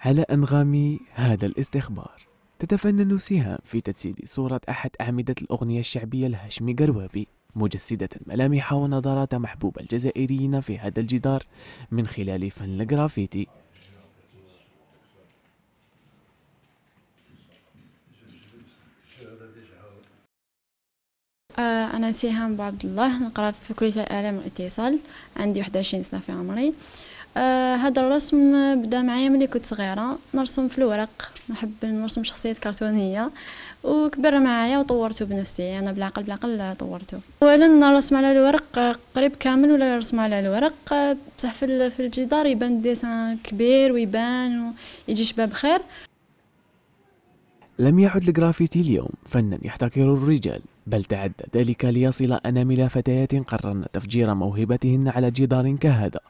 على أنغام هذا الاستخبار. تتفنن سهام في تجسيد صورة أحد أعمدة الأغنية الشعبية الهاشمي قروابي مجسدة ملامح ونظرات محبوب الجزائريين في هذا الجدار من خلال فن الجرافيتي. آه، أنا سيهام بو عبد الله نقرأ في كلية الإعلام والاتصال عندي 21 سنة في عمري. آه هذا الرسم بدا معايا ملي كنت صغيرة. نرسم في الورق. نحب نرسم شخصيات كرتونية. وكبر معايا وطورته بنفسي. أنا بالعقل بالعقل طورته. اولا الرسم على الورق قريب كامل ولا الرسم على الورق. بصح في الجدار يبان ديسان كبير ويبان ويجي شباب خير. لم يعد الجرافيتي اليوم فنا يحتكر الرجال. بل تعدى ذلك ليصل أنامل فتيات قررن تفجير موهبتهن على جدار كهذا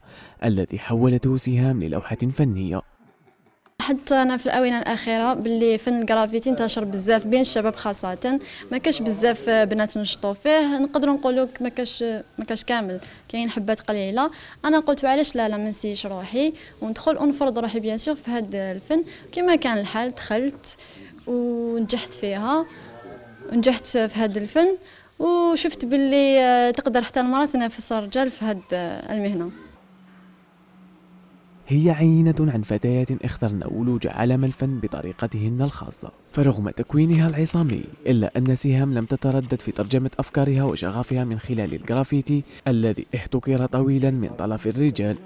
الذي حولته سهام للوحة فنية. حتى أنا في الآونة الأخيرة باللي فن الجرافيتي انتشر بزاف بين الشباب خاصة ما كاش بزاف بنات نشطوا فيه نقدروا نقولوا ما كاش ما كاش كامل كاين حبات قليلة. أنا قلت علاش لا لا ما نسيش روحي وندخل ونفرض روحي bien sûr في هذا الفن. كما كان الحال دخلت ونجحت فيها. ونجحت في هذا الفن وشفت باللي تقدر حتى المرأة تنافس الرجال في هذه المهنة. هي عينة عن فتيات اخترن ولوج عالم الفن بطريقتهن الخاصة فرغم تكوينها العصامي إلا أن سهام لم تتردد في ترجمة أفكارها وشغفها من خلال الجرافيتي الذي احتكر طويلا من طرف الرجال.